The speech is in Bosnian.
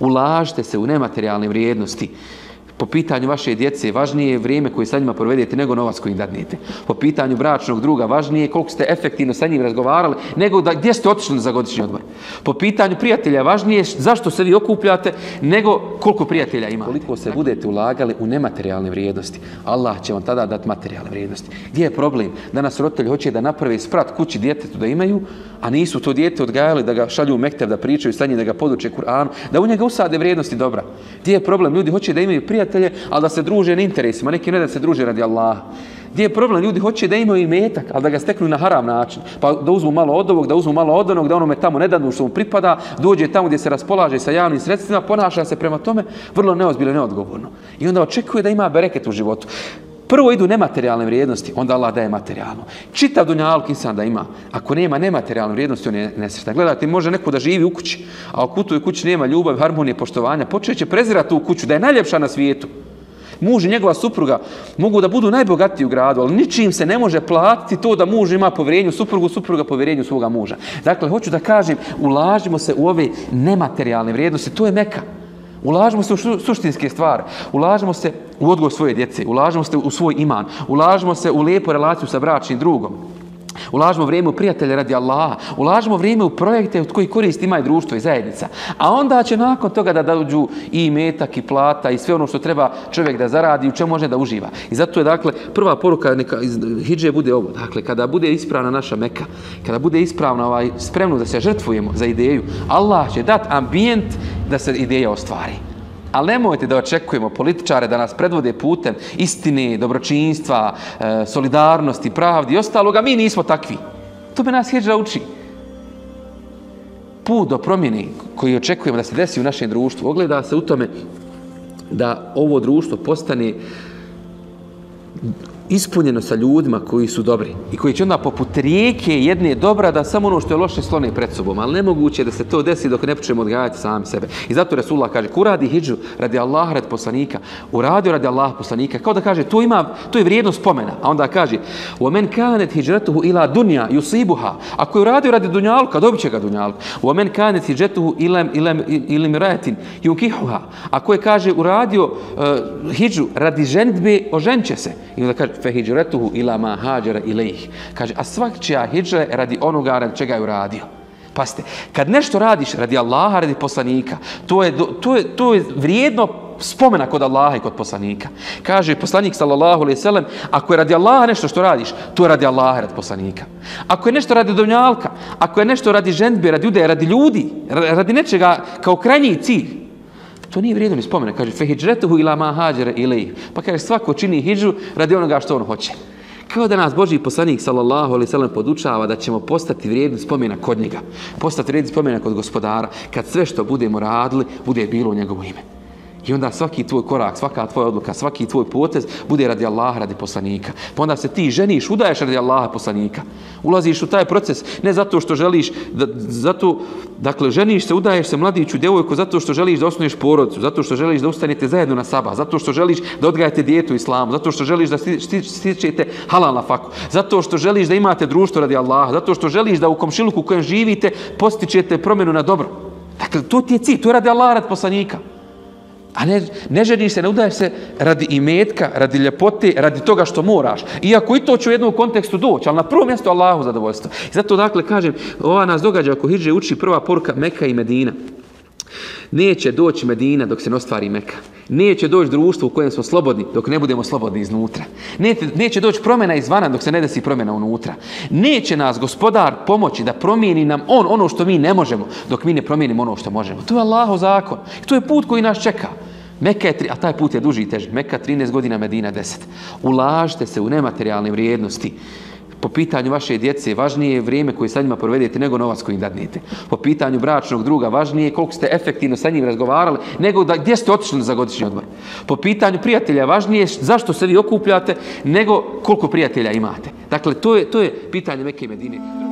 Ulažite se u nematerijalne vrijednosti. Po pitanju vaše djece važnije je vrijeme koje sa njima provedete nego novac koji im dadnete. Po pitanju bračnog druga važnije je koliko ste efektivno sa njim razgovarali nego da gdje ste otišli za godišnji odmor. Po pitanju prijatelja važnije je zašto se vi okupljate nego koliko prijatelja ima. Koliko se budete ulagali u nematerijalne vrijednosti, Allah će vam tada dati materijalne vrijednosti. Gdje je problem? Danas roditelji hoće da naprave sprat kući djetetu da imaju, a nisu to dijete odgajali da ga šalju u mektev, da pričaju sa njim, da ga poduče Kur'anu, da u njega usade vrijednosti dobra. Gdje je problem? Ljudi hoće da imaju prijatelje, ali da se druže na interesima, neki ne da se druže radi Allaha. Gdje je problem? Ljudi hoće da imaju imetak, ali da ga steknu na haram način. Pa da uzmu malo od ovog, da uzmu malo od onog, da onome tamo ne dadu što mu pripada, dođe tamo gdje se raspolaže sa javnim sredstvima, ponaša se prema tome vrlo neozbiljno neodgovorno. I onda očekuje da ima bereket u životu. Prvo idu nematerijalne vrijednosti, onda Allah daje materijalno. Čitav dunjaluk insan da ima. Ako nema nematerijalne vrijednosti, on je nesrećan. Gledajte, može neko da živi u kući, a u kutu i kući nema ljubav, harmonije, poštovanja. Počet će prezirati tu kuću, da je najljepša na svijetu. Muž i njegova supruga mogu da budu najbogatiji u gradu, ali ničim se ne može platiti to da muž ima povjerenju suprugu, supruga povjerenju svoga muža. Dakle, hoću da kažem, ulažimo se u ove nematerijalne vrijednosti, to je meka. Ulažimo se u suštinske stvari. Ulažimo se u odgoj svoje djece. Ulažimo se u svoj iman. Ulažimo se u lijepu relaciju sa bračnim drugom. Ulažimo vrijeme u prijatelje radi Allaha. Ulažimo vrijeme u projekte od kojih korist ima i društvo i zajednica. A onda će nakon toga da dođu i metak i plata i sve ono što treba čovjek da zaradi u čemu može da uživa. I zato je dakle prva poruka neka iz hidže bude ovo. Dakle, kada bude ispravna naša meka, kada bude ispravna ovaj, spremno da se žrtvujemo za ideju, Allah će dati ambijent da se ideja ostvari. Ali nemojte da očekujemo političare da nas predvode putem istine, dobročinstva, e, solidarnosti, pravdi i ostaloga. Mi nismo takvi. To me nas Hidža uči. Put do promjene koji očekujemo da se desi u našem društvu ogleda se u tome da ovo društvo postane ispunjeno sa ljudima koji su dobri i koji će onda poput rijeke jedne dobra da samo ono što je loše slone pred sobom, ali nemoguće je da se to desi dok ne počnemo odgajati sami sebe. I zato Resulullah kaže, ko radi hijđu radi Allaha, radi poslanika, uradio radi Allah poslanika, kao da kaže, to ima, to je vrijedno spomena. A onda kaže, u men kanet hijđretuhu ila dunja yusibuha. Ako je uradio radi dunjalka, dobit će ga dunjalka. U men kanet hijđretuhu ilem, ilem, ilem rajetin yukihuha, Ako je, kaže, uradio uh, hijđu radi ženitbe, oženće se. I onda kaže, fe hijretuhu ila ma hađara ilih. Kaže, a svak čija hijre radi onoga radi čega je uradio. Paste, kad nešto radiš radi Allaha, radi poslanika, to je, to je, to je vrijedno spomena kod Allaha i kod poslanika. Kaže poslanik sallallahu alejhi ve sellem, ako je radi Allaha nešto što radiš, to je radi Allaha, radi poslanika. Ako je nešto radi dunjalka, ako je nešto radi ženbe, radi ude, radi ljudi, radi nečega kao krajnji cilj, To nije vrijedno ni spomena. Kaže, fe hijđretuhu ila ma hađere ilih. Pa kaže, svako čini hijđu radi onoga što on hoće. Kao da nas Boži poslanik, sallallahu alaihi sallam, podučava da ćemo postati vrijedni spomena kod njega. Postati vrijedni spomena kod gospodara. Kad sve što budemo radili, bude bilo u njegovo ime. I onda svaki tvoj korak, svaka tvoja odluka, svaki tvoj potez bude radi Allaha, radi poslanika. Pa onda se ti ženiš, udaješ radi Allaha, poslanika. Ulaziš u taj proces ne zato što želiš, da, zato, dakle, ženiš se, udaješ se mladiću, djevojku, zato što želiš da osnuješ porodicu, zato što želiš da ustanete zajedno na saba, zato što želiš da odgajate dijetu islamu, zato što želiš da stičete halal na faku, zato što želiš da imate društvo radi Allaha, zato što želiš da u komšiluku u kojem živite postičete promjenu na dobro. Dakle, to ti je cilj, to je radi Allaha, radi poslanika. A ne, ne ženiš se, ne udaješ se radi imetka, radi ljepote, radi toga što moraš. Iako i to će u jednom kontekstu doći, ali na prvo mjesto Allahu zadovoljstvo. I zato dakle kažem, ova nas događa ako Hidže uči prva poruka Meka i Medina. Neće doći Medina dok se ne ostvari Meka. Neće doći društvo u kojem smo slobodni dok ne budemo slobodni iznutra. Neće, neće doći promjena izvana dok se ne desi promjena unutra. Neće nas gospodar pomoći da promijeni nam on ono što mi ne možemo dok mi ne promijenimo ono što možemo. To je Allahov zakon. I to je put koji nas čeka. Meka je, a taj put je duži i teži. Meka 13 godina, Medina 10. Ulažite se u nematerijalne vrijednosti po pitanju vaše djece važnije je vrijeme koje sa njima provedete nego novac koji im dadnete. Po pitanju bračnog druga važnije je koliko ste efektivno sa njim razgovarali nego da gdje ste otišli za godišnji odmor. Po pitanju prijatelja važnije je zašto se vi okupljate nego koliko prijatelja imate. Dakle, to je, to je pitanje Mekke i Medine.